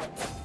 you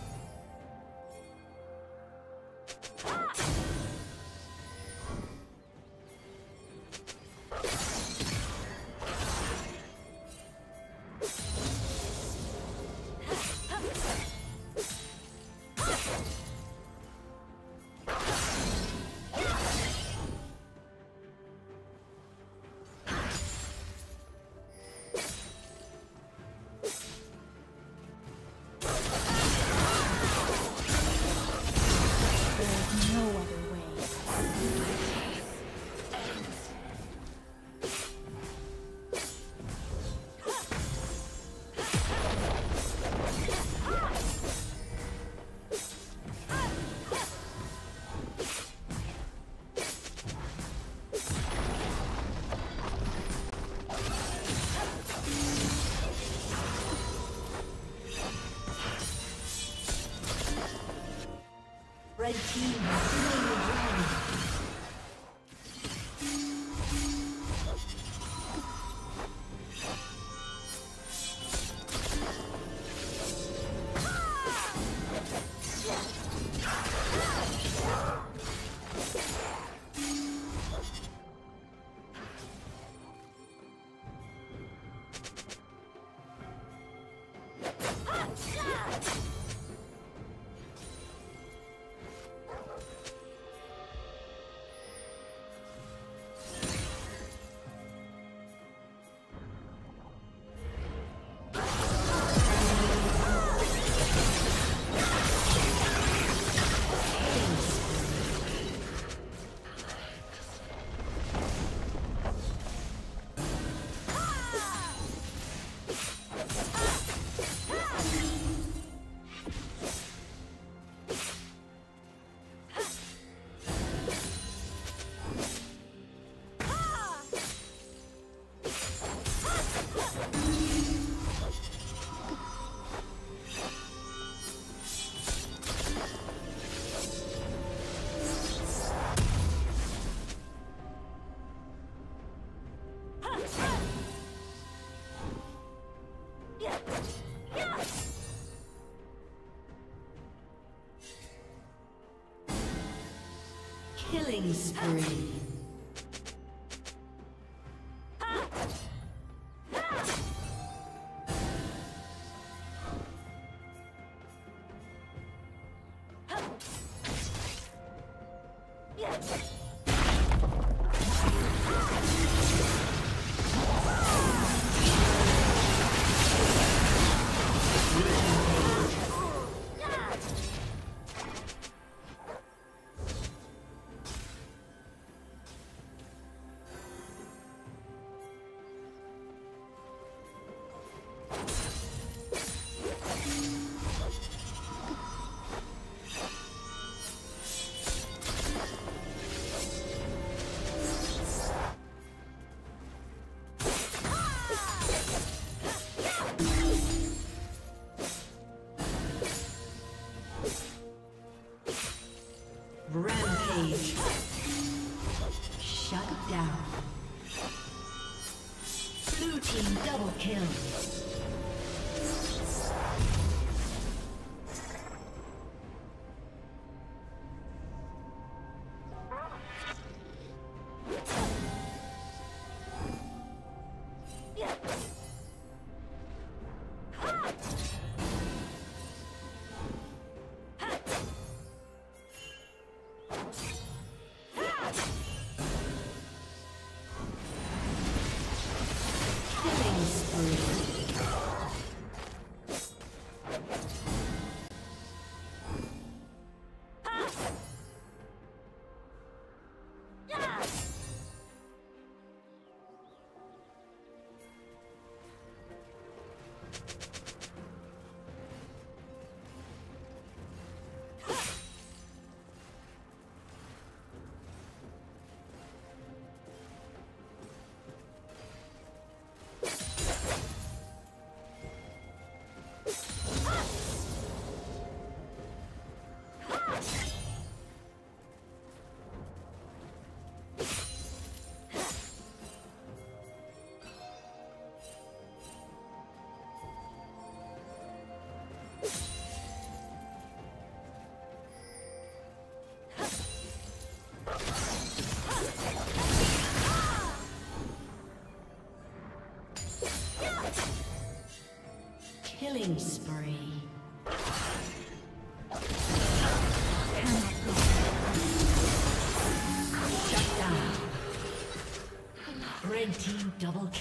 Red team Killing spree.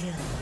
Kill.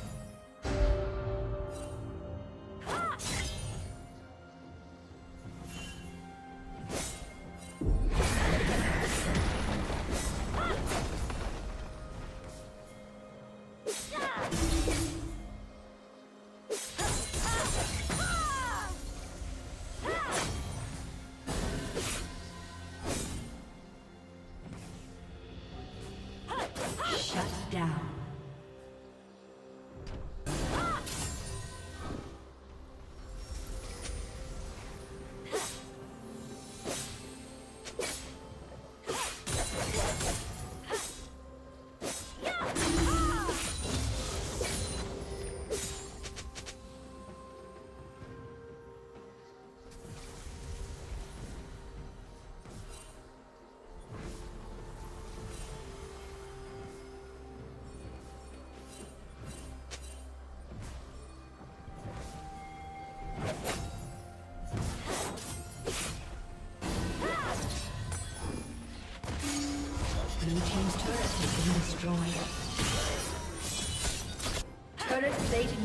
Down.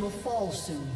Will fall soon.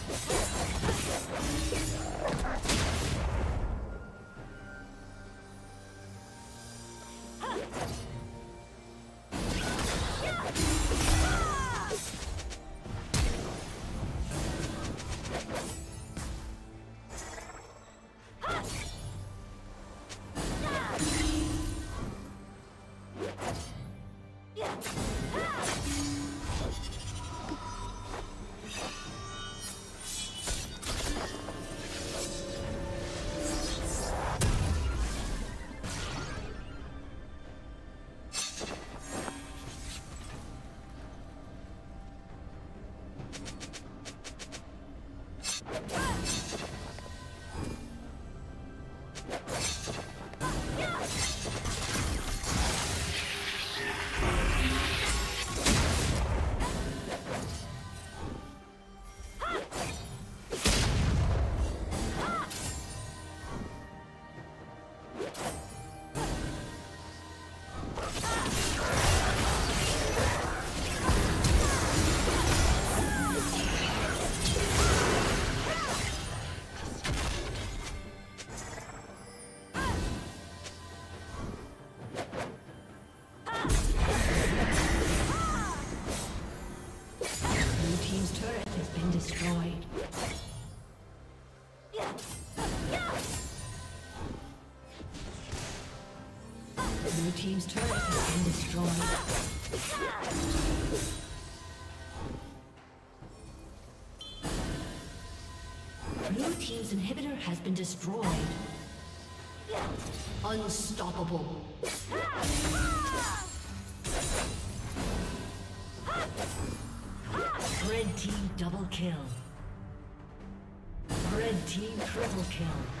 Team's turret has been destroyed team's inhibitor has been destroyed. Unstoppable. Red team double kill. Red team triple kill.